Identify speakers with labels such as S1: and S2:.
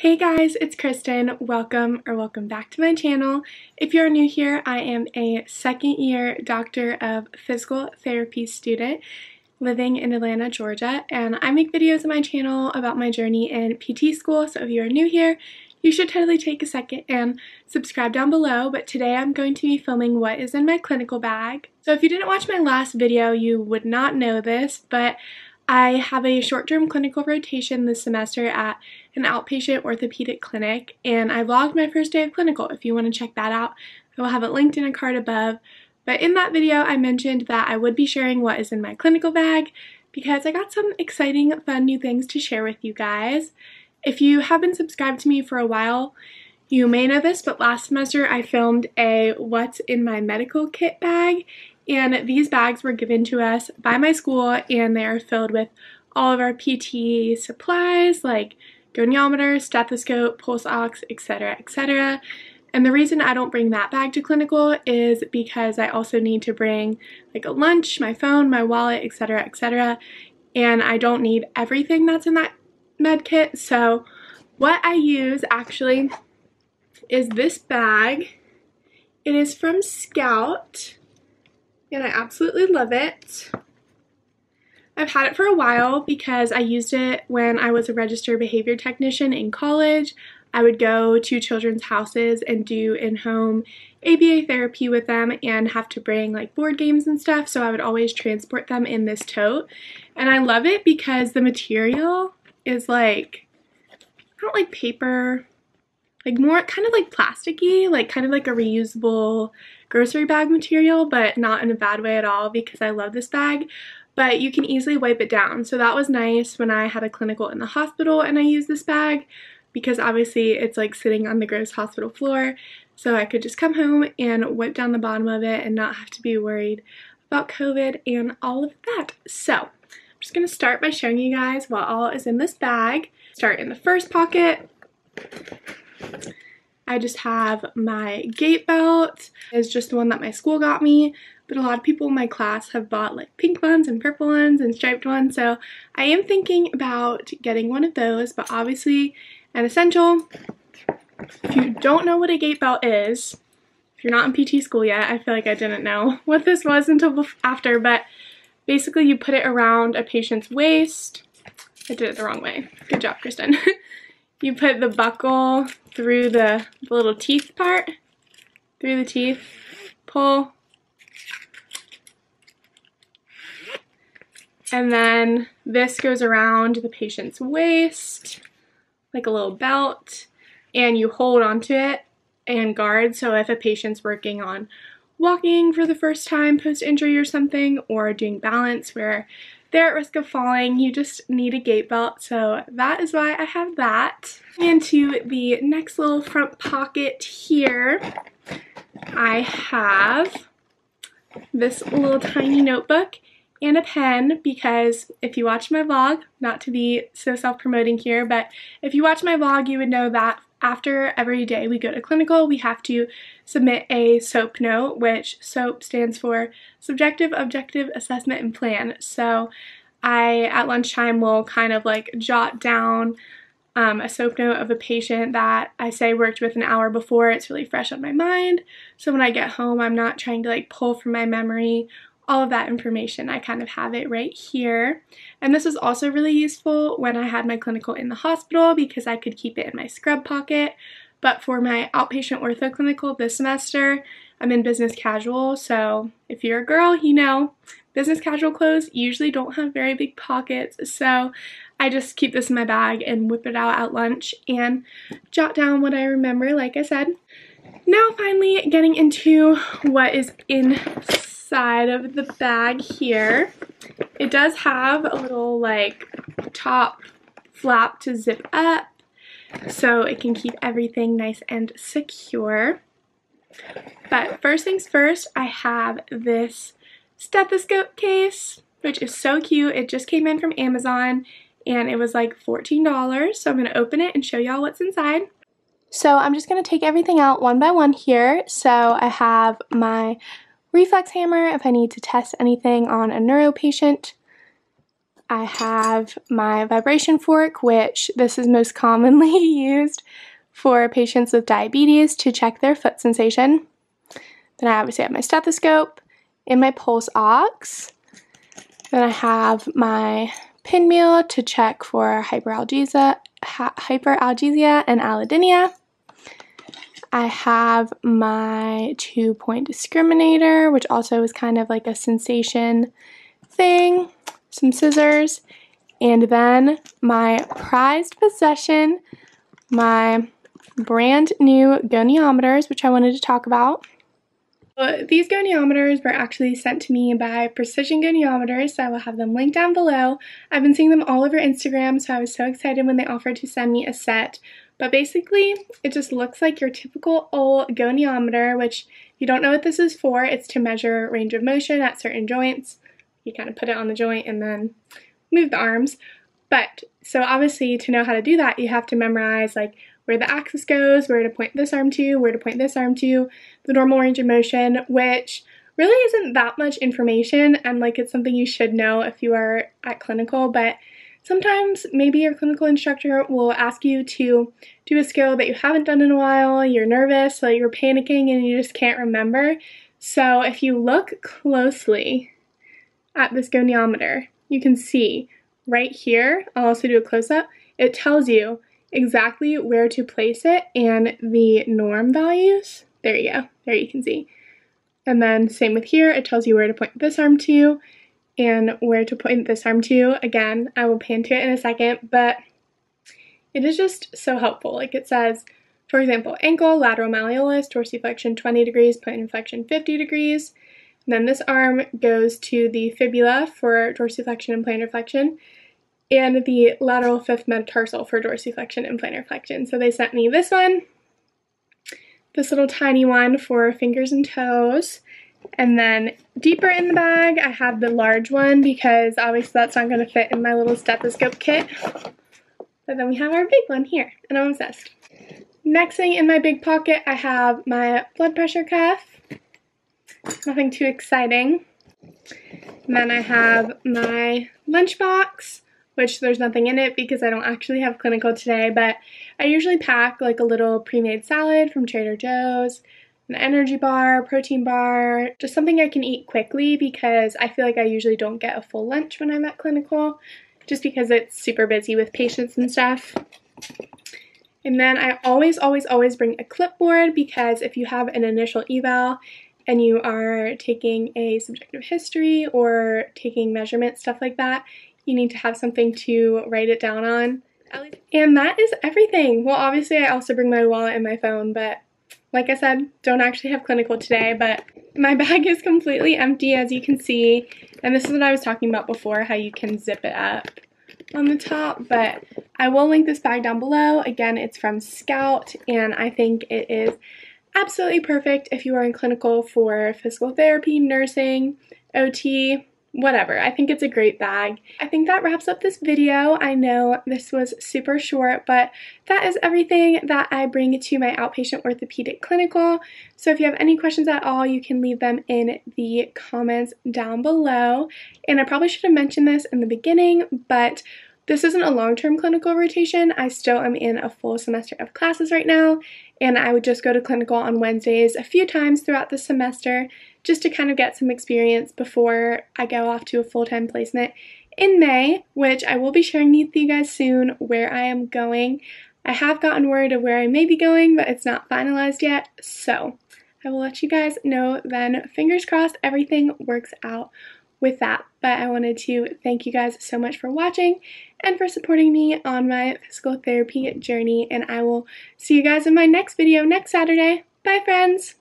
S1: Hey guys, it's Kristen. Welcome or welcome back to my channel. If you're new here, I am a second year Doctor of Physical Therapy student living in Atlanta, Georgia, and I make videos on my channel about my journey in PT school, so if you are new here, you should totally take a second and subscribe down below, but today I'm going to be filming what is in my clinical bag. So if you didn't watch my last video, you would not know this, but I have a short-term clinical rotation this semester at an outpatient orthopedic clinic, and I vlogged my first day of clinical. If you want to check that out, I will have it linked in a card above. But in that video, I mentioned that I would be sharing what is in my clinical bag because I got some exciting, fun new things to share with you guys. If you have been subscribed to me for a while, you may know this, but last semester I filmed a what's in my medical kit bag, and these bags were given to us by my school and they are filled with all of our PT supplies like goniometer, stethoscope, pulse ox, etc., etc. And the reason I don't bring that bag to clinical is because I also need to bring like a lunch, my phone, my wallet, etc., etc. And I don't need everything that's in that med kit. So what I use actually is this bag. It is from Scout and I absolutely love it. I've had it for a while because I used it when I was a registered behavior technician in college. I would go to children's houses and do in-home ABA therapy with them and have to bring like board games and stuff so I would always transport them in this tote and I love it because the material is like not like paper like more kind of like plasticky like kind of like a reusable grocery bag material, but not in a bad way at all because I love this bag. But you can easily wipe it down. So that was nice when I had a clinical in the hospital and I used this bag because obviously it's like sitting on the gross hospital floor. So I could just come home and wipe down the bottom of it and not have to be worried about COVID and all of that. So I'm just going to start by showing you guys what all is in this bag. Start in the first pocket. I just have my gait belt. It's just the one that my school got me, but a lot of people in my class have bought like pink ones and purple ones and striped ones, so I am thinking about getting one of those, but obviously an essential. If you don't know what a gait belt is, if you're not in PT school yet, I feel like I didn't know what this was until after, but basically you put it around a patient's waist. I did it the wrong way. Good job, Kristen. you put the buckle through the, the little teeth part, through the teeth, pull, and then this goes around the patient's waist like a little belt and you hold onto it and guard. So if a patient's working on walking for the first time post-injury or something or doing balance where they're at risk of falling. You just need a gait belt, so that is why I have that. Into the next little front pocket here, I have this little tiny notebook and a pen because if you watch my vlog, not to be so self-promoting here, but if you watch my vlog, you would know that after every day we go to clinical, we have to submit a SOAP note, which SOAP stands for Subjective Objective Assessment and Plan. So I, at lunchtime, will kind of like jot down um, a SOAP note of a patient that I say worked with an hour before. It's really fresh on my mind. So when I get home, I'm not trying to like pull from my memory all of that information. I kind of have it right here. And this was also really useful when I had my clinical in the hospital because I could keep it in my scrub pocket. But for my outpatient ortho clinical this semester, I'm in business casual. So if you're a girl, you know, business casual clothes usually don't have very big pockets. So I just keep this in my bag and whip it out at lunch and jot down what I remember, like I said. Now finally getting into what is in side of the bag here. It does have a little like top flap to zip up so it can keep everything nice and secure. But first things first, I have this stethoscope case, which is so cute. It just came in from Amazon and it was like $14. So I'm going to open it and show y'all what's inside. So I'm just going to take everything out one by one here. So I have my reflex hammer if I need to test anything on a neuro patient. I have my vibration fork, which this is most commonly used for patients with diabetes to check their foot sensation. Then I obviously have my stethoscope and my pulse ox. Then I have my pinwheel to check for hyperalgesia, hyperalgesia and allodynia. I have my two point discriminator, which also is kind of like a sensation thing, some scissors, and then my prized possession, my brand new goniometers, which I wanted to talk about. these goniometers were actually sent to me by Precision Goniometers, so I will have them linked down below. I've been seeing them all over Instagram, so I was so excited when they offered to send me a set. But basically, it just looks like your typical old goniometer, which you don't know what this is for. It's to measure range of motion at certain joints. You kind of put it on the joint and then move the arms. But, so obviously to know how to do that, you have to memorize like where the axis goes, where to point this arm to, where to point this arm to, the normal range of motion, which really isn't that much information and like it's something you should know if you are at clinical, but sometimes maybe your clinical instructor will ask you to do a skill that you haven't done in a while, you're nervous, so you're panicking and you just can't remember. So if you look closely at this goniometer, you can see right here, I'll also do a close-up, it tells you exactly where to place it and the norm values. There you go. There you can see. And then same with here, it tells you where to point this arm to and where to point this arm to. Again, I will pan to it in a second, but it is just so helpful. Like it says, for example, ankle, lateral malleolus, dorsiflexion 20 degrees, plantar flexion 50 degrees. And then this arm goes to the fibula for dorsiflexion and plantar flexion and the lateral fifth metatarsal for dorsiflexion and plantar flexion. So they sent me this one, this little tiny one for fingers and toes, and then deeper in the bag I have the large one because obviously that's not going to fit in my little stethoscope kit. But then we have our big one here, and I'm obsessed. Next thing in my big pocket I have my blood pressure cuff. Nothing too exciting. And then I have my lunchbox which there's nothing in it because I don't actually have clinical today, but I usually pack like a little pre-made salad from Trader Joe's, an energy bar, protein bar, just something I can eat quickly because I feel like I usually don't get a full lunch when I'm at clinical just because it's super busy with patients and stuff. And then I always, always, always bring a clipboard because if you have an initial eval and you are taking a subjective history or taking measurements, stuff like that, you need to have something to write it down on. And that is everything. Well, obviously I also bring my wallet and my phone, but like I said, don't actually have clinical today, but my bag is completely empty as you can see. And this is what I was talking about before, how you can zip it up on the top, but I will link this bag down below. Again, it's from Scout, and I think it is absolutely perfect if you are in clinical for physical therapy, nursing, OT, whatever. I think it's a great bag. I think that wraps up this video. I know this was super short, but that is everything that I bring to my outpatient orthopedic clinical. So if you have any questions at all, you can leave them in the comments down below. And I probably should have mentioned this in the beginning, but this isn't a long-term clinical rotation. I still am in a full semester of classes right now, and I would just go to clinical on Wednesdays a few times throughout the semester just to kind of get some experience before I go off to a full-time placement in May, which I will be sharing with you guys soon where I am going. I have gotten word of where I may be going, but it's not finalized yet, so I will let you guys know then. Fingers crossed everything works out with that. But I wanted to thank you guys so much for watching and for supporting me on my physical therapy journey. And I will see you guys in my next video next Saturday. Bye, friends!